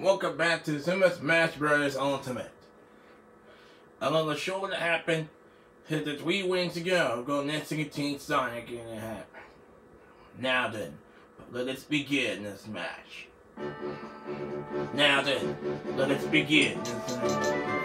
welcome back to Super Smash Bros. Ultimate. Another show that happened, hit the three wings to go, next to Team Sonic and the hat. Now then, let us begin this match. Now then, let us begin this Team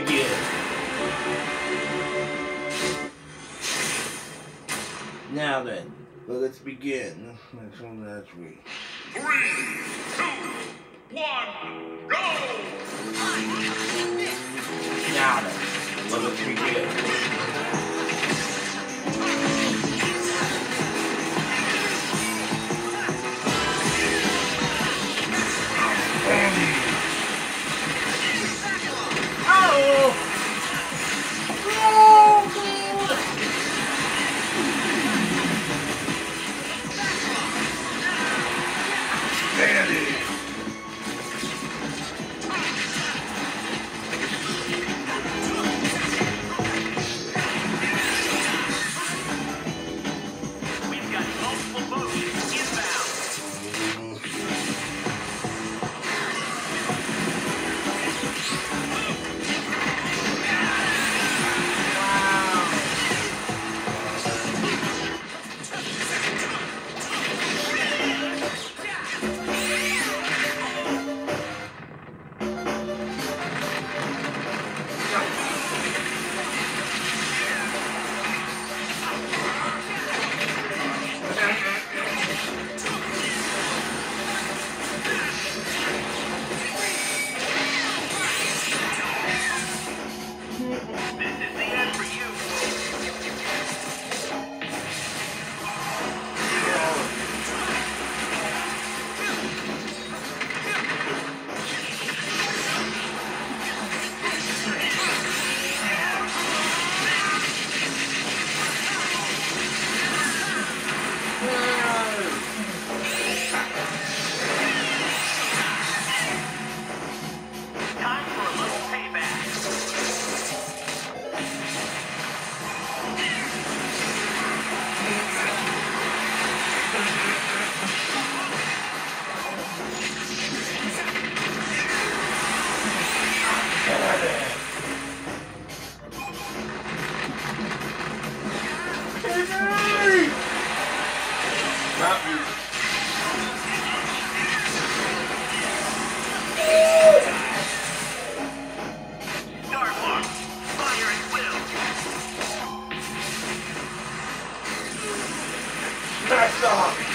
begin. Now then, let us begin. Next one, that's three. Three, two, one, go! Now then, Back